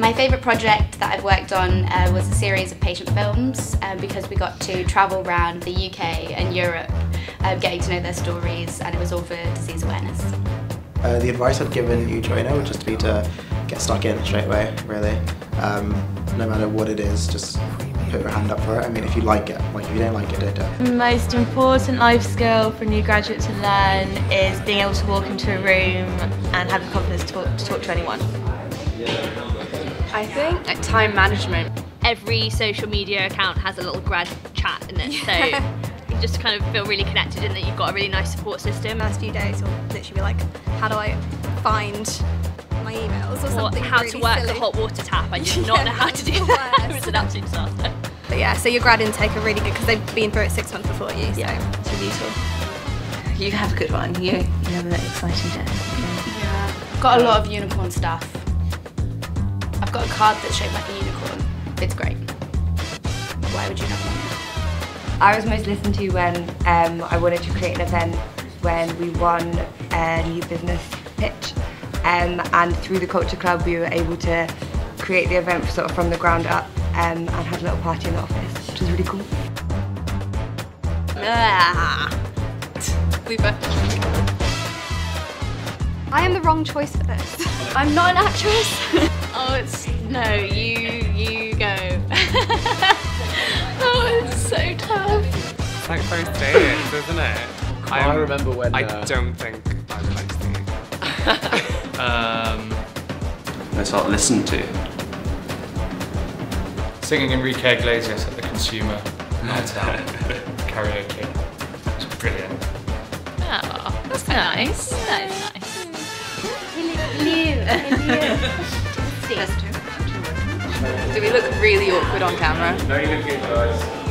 My favourite project that I've worked on uh, was a series of patient films uh, because we got to travel around the UK and Europe uh, getting to know their stories and it was all for disease awareness. Uh, the advice I'd give a new joiner would just be to get stuck in straight away, really. Um, no matter what it is, just put your hand up for it. I mean, if you like it, like if you don't like it, don't do it. The most important life skill for a new graduate to learn is being able to walk into a room and have the confidence to talk to, talk to anyone. I think like, time management. Every social media account has a little grad chat in it, so you just kind of feel really connected in that you've got a really nice support system. The Last few days will literally be like, how do I find my emails or, or something how really to work silly. a hot water tap. I did Yeah, not know how to do that. it was an absolute disaster. But yeah, so your grad intake are really good because they've been through it six months before you. So Yeah. it's really useful. You have a good one. You, you have an exciting day. I've got a lot of unicorn stuff. I've got a card that's shaped like a unicorn. It's great. Why would you not want it? I was most listened to when um, I wanted to create an event when we won a new business pitch. Um, and through the Culture Club, we were able to create the event sort of from the ground up um, and had a little party in the office, which was really cool. Ah. Sleeper. I am the wrong choice for this. I'm not an actress. oh, it's no. You you go. oh, it's so tough. It's like both days, isn't it? I remember when, I uh, don't think I realised it. um, That's not listened to. Singing Enrique Iglesias at the Consumer Night Out karaoke. It's brilliant. Oh, that's nice. nice. That is nice. Do we look really awkward on camera? No, you look good, guys.